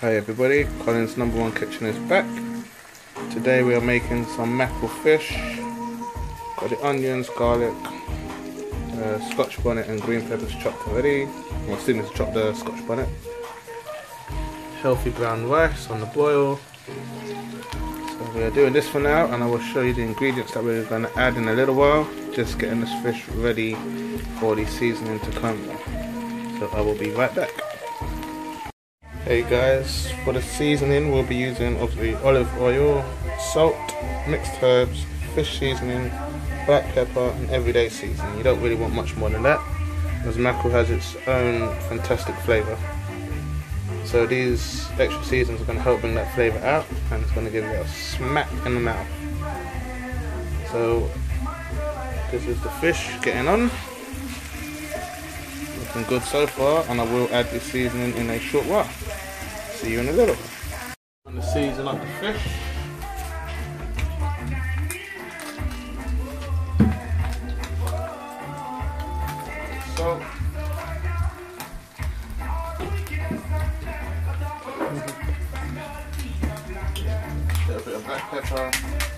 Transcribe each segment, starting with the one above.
Hi everybody, Colin's number one kitchen is back. Today we are making some mackerel fish. Got the onions, garlic, uh, scotch bonnet and green peppers chopped already. Well, still need to chop the scotch bonnet. Healthy brown rice on the boil. So we are doing this for now and I will show you the ingredients that we're going to add in a little while. Just getting this fish ready for the seasoning to come. So I will be right back. Hey guys, for the seasoning we'll be using obviously olive oil, salt, mixed herbs, fish seasoning, black pepper and everyday seasoning. You don't really want much more than that as mackerel has its own fantastic flavour. So these extra seasonings are going to help bring that flavour out and it's going to give you a smack in the mouth. So this is the fish getting on. Looking good so far and I will add the seasoning in a short while. See you in a little. On the season of the fish. Salt. A bit of black pepper.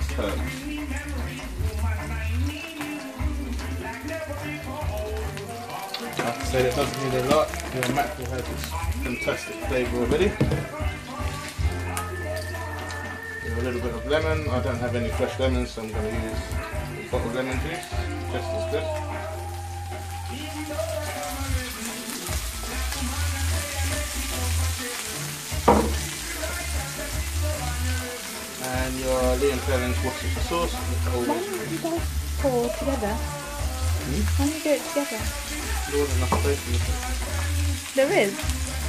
and your mixed herbs. I have to say that doesn't need a lot. Your mackerel has its fantastic flavour already. A little bit of lemon. I don't have any fresh lemons, so I'm going to use bottled lemon juice. Just as good. Perrins Worcestershire sauce. Why don't you guys together? Why don't you do it together? There There is.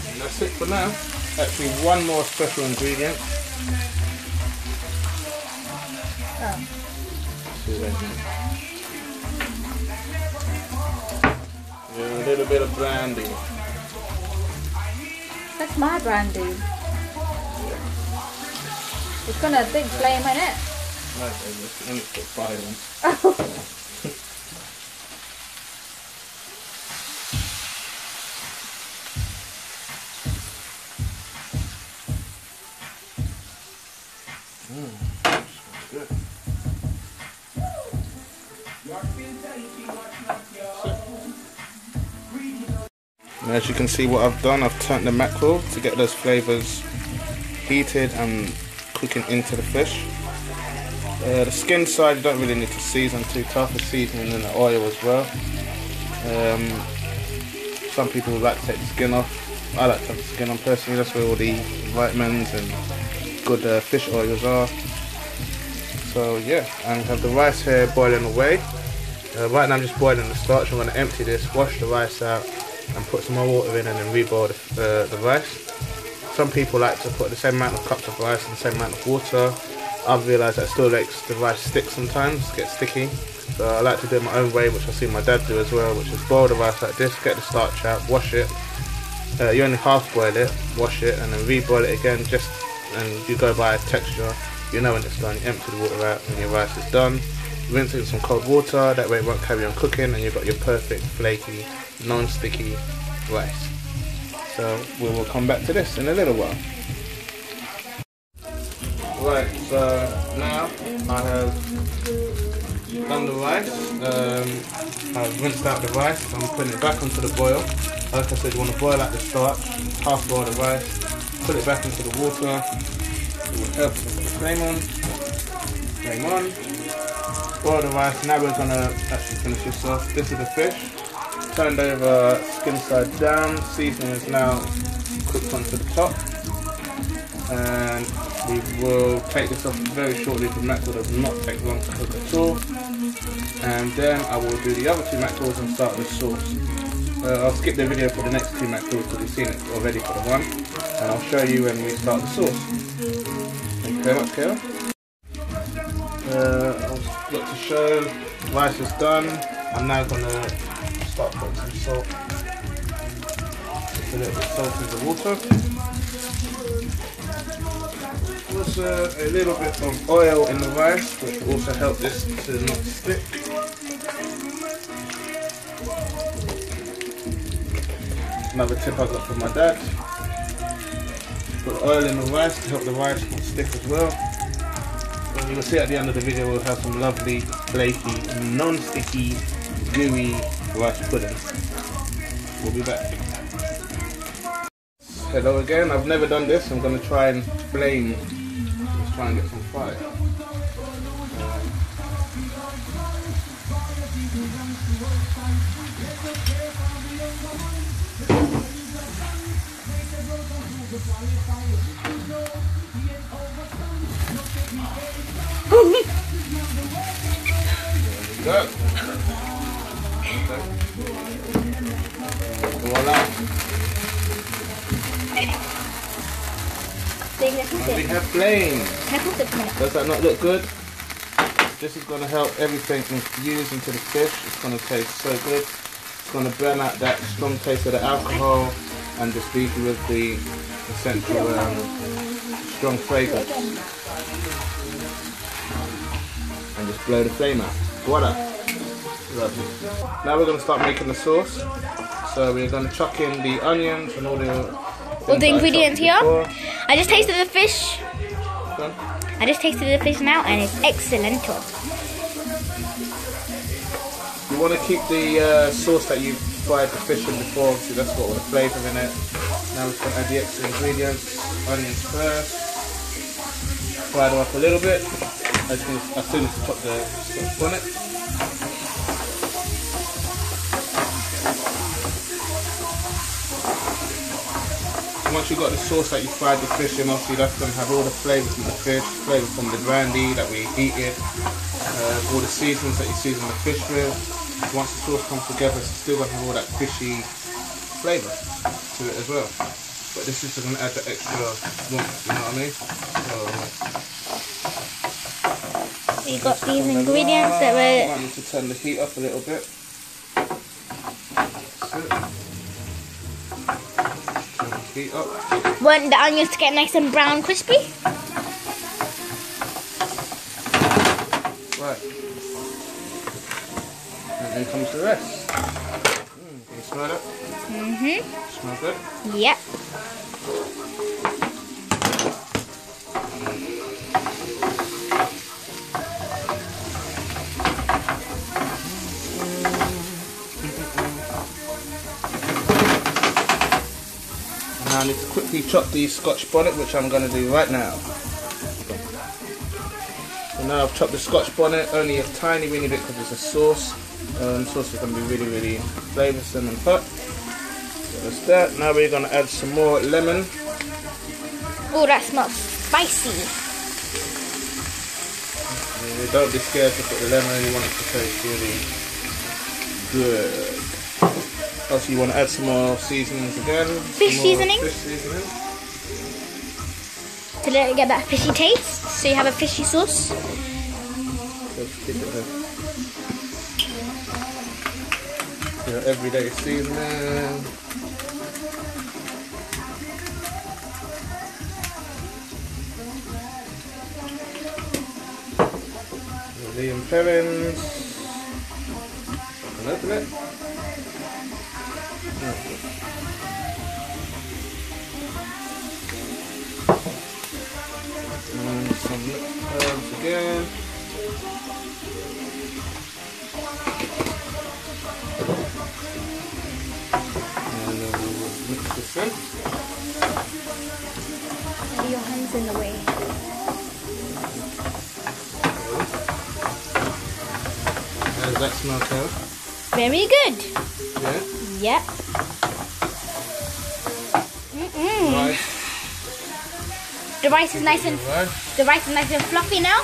And that's it for now. Actually, one more special ingredient. Oh. A little bit of brandy. That's my brandy. It's got a big flame in hmm, it. No, baby, it's only put fire on. And as you can see what I've done, I've turned the mackerel to get those flavours heated and cooking into the fish. Uh, the skin side you don't really need to season too tough, it's seasoning in the oil as well. Um, some people like to take the skin off. I like to have the skin on personally, that's where all the vitamins and good uh, fish oils are. So yeah, and have the rice here boiling away. Uh, right now I'm just boiling the starch. I'm going to empty this, wash the rice out, and put some more water in, and then reboil the, uh, the rice. Some people like to put the same amount of cups of rice and the same amount of water. I've realised that still makes the rice stick sometimes, get sticky. So I like to do it my own way, which I see my dad do as well, which is boil the rice like this, get the starch out, wash it. Uh, you only half boil it, wash it, and then reboil it again. Just and you go by texture. You know when it's done. You empty the water out, and your rice is done. Rinse it in some cold water. That way it won't carry on cooking, and you've got your perfect flaky, non-sticky rice. So we will come back to this in a little while. Right, so now I have done the rice. Um, I've rinsed out the rice. I'm putting it back onto the boil. Like I said, you want to boil at the start, half boil the rice, put it back into the water. It will help to put the flame on. Flame on. Boil the rice. Now we're gonna actually finish this off. This is the fish. Turned over skin side down. Seasoning is now cooked onto the top. And we will take this off very shortly. The mackerel does not take long to cook at all. And then I will do the other two mackerels and start the sauce. Uh, I'll skip the video for the next two mackerels because we've seen it already for the one. And I'll show you when we start the sauce. Thank you very much, Kayla. Uh, I've got to show rice is done. I'm now putting some salt. A little bit the water. A little bit of oil in the rice, which will also help this to not stick. Another tip I got from my dad. Put oil in the rice to help the rice not stick as well. You will see at the end of the video we'll have some lovely, flaky, non-sticky, gooey rice pudding. We'll be back. Hello again, I've never done this, I'm to try and flame, let's try and get some fire. There we go. Voila. Ding, let's And we have flame. Can I put it? Does that not look good? This is going to help everything infuse into the fish. It's going to taste so good. It's going to burn out that strong taste of the alcohol and just leave you with the essential um, strong fragrance. And just blow the flame out. Voila. Lovely. Now we're going to start making the sauce. So we're going to chuck in the onions and all the All the ingredients here? Before. I just tasted the fish. Done. I just tasted the fish now and it's excellent. You want to keep the uh, sauce that you fried the fish in before, obviously that's got all the flavour in it. Now we're going to add the extra ingredients, onions first, fry them up a little bit, as soon as, as, soon as you put the sauce on it. Once you've got the sauce that you fried the fish in, obviously that's going to have all the flavour from the fish, flavour from the brandy that we heated, uh, all the seasonings that you season the fish with. Once the sauce comes together, it's still going to have all that fishy flavour to it as well. But this is going to add the extra warmth, you know what I mean? So, We got these ingredients that were I need to turn the heat up a little bit. That's it. Turn the heat up. want the onions to get nice and brown crispy. Right. And then comes the rest. Mm, can you smell it? Mhm. Smell good? Yep. Now I need to quickly chop the scotch bonnet, which I'm going to do right now. So now I've chopped the scotch bonnet, only a tiny weeny bit because it's a sauce. Um, sauce is going to be really, really flavoursome and hot. So that's that. Now we're going to add some more lemon. Oh, that smells spicy. Don't be scared to put the lemon, you want it to taste really good. Also, you want to add some more seasonings again. Fish seasoning? Fish seasoning. To let it get that fishy taste, so you have a fishy sauce. Your everyday seasoning. Lea and Perrins. Can open it? And some herbs again. And then we will mix this in. Your hands in the way. How does that smell, Kara? Very good. Yeah? Yep. Mm-mm. The rice is nice and rice, the rice is nice and fluffy now.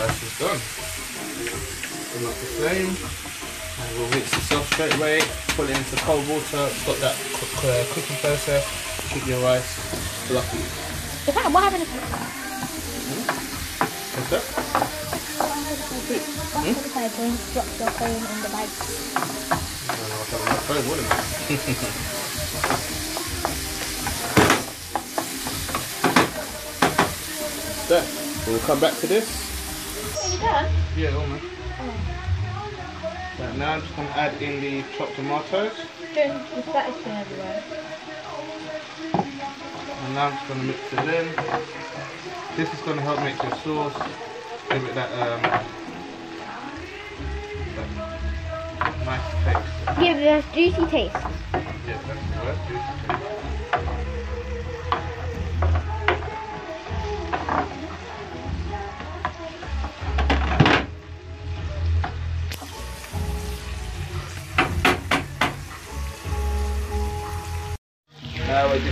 rice is done. Fill up the flame, and we'll mix this off straight away. Put it into cold water. Stop that uh, cooking process. Keep your rice fluffy. What happened if What's that? what happened if I drink your phone in the bike? I don't know, I'll have my phone, wouldn't it? There. We'll come back to this. Are you done? Yeah, almost. Right, now I'm just going to add in the chopped tomatoes. Don't the fat is everywhere. And now I'm just going to mix it in. This is going to help make your sauce. Give it that, um, that nice taste. Give it a juicy taste. Yeah, that's the word. juicy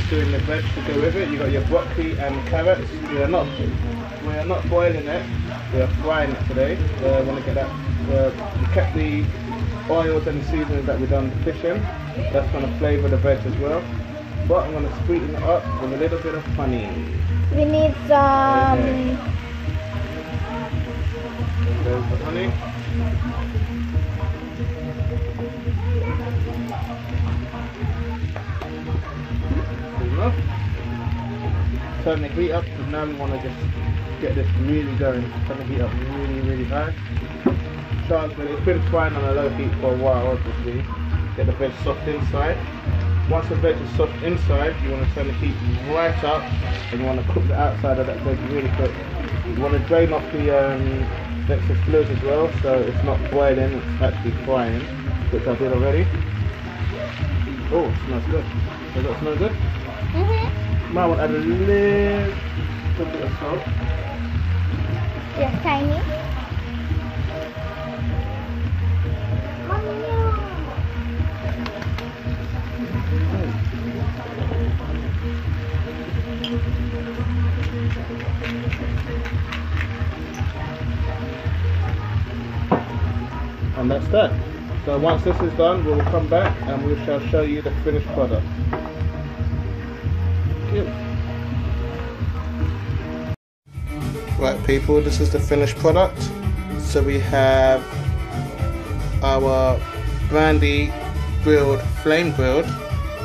just doing the veg to go with it. You got your broccoli and carrots. We are not we are not boiling it. We are frying it today. Uh, want to get that. Uh, we kept the oils and the seasonings that we done the fish in. That's going to flavour the veg as well. But I'm going to sweeten it up with a little bit of honey. We need some. Okay. There's the honey. Turn the heat up because now we want to just get this really going. Turn the heat up really, really high. Chance, but it's been frying on a low heat for a while, obviously. Get the veg soft inside. Once the veg is soft inside, you want to turn the heat right up and you want to cook the outside of that veg really quick. You want to drain off the um, excess fluids as well, so it's not boiling, it's actually frying, which I did already. Oh, smells good. Does that smell good? Mm-hmm. Might want add a little bit of salt. Just tiny. And that's that. So once this is done, we'll come back and we shall show you the finished product. Right people, this is the finished product. So we have our brandy grilled, flame grilled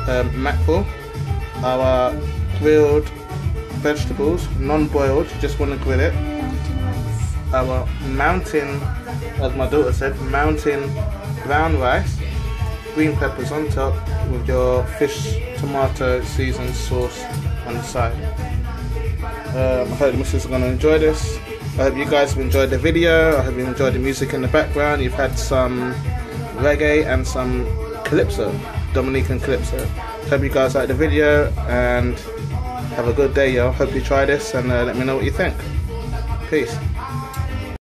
um, mackerel, our grilled vegetables, non-boiled, just want to grill it. Our mountain, as my daughter said, mountain brown rice, green peppers on top with your fish tomato seasoned sauce on the side. Um, I hope the missus are going to enjoy this. I hope you guys have enjoyed the video. I hope you enjoyed the music in the background. You've had some reggae and some calypso, Dominican calypso. Hope you guys like the video and have a good day, y'all. Hope you try this and uh, let me know what you think. Peace.